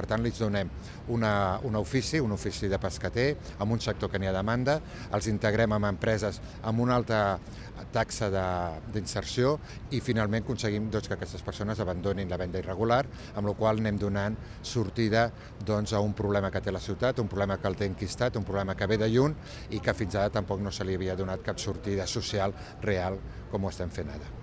Per tant, li donem una, un ofici, un ofici de pescater, amb un sector que n'hi ha demanda, els integrem amb empreses amb una alta taxa d'inserció i finalment aconseguim doncs, que aquestes persones abandonin la venda irregular, amb la qual anem donant sortida doncs, a un problema que té la ciutat, un problema que el té enquistat, un problema que ve de lluny i que fins ara tampoc no se li havia donat cap sortida social real com ho estem fent ara.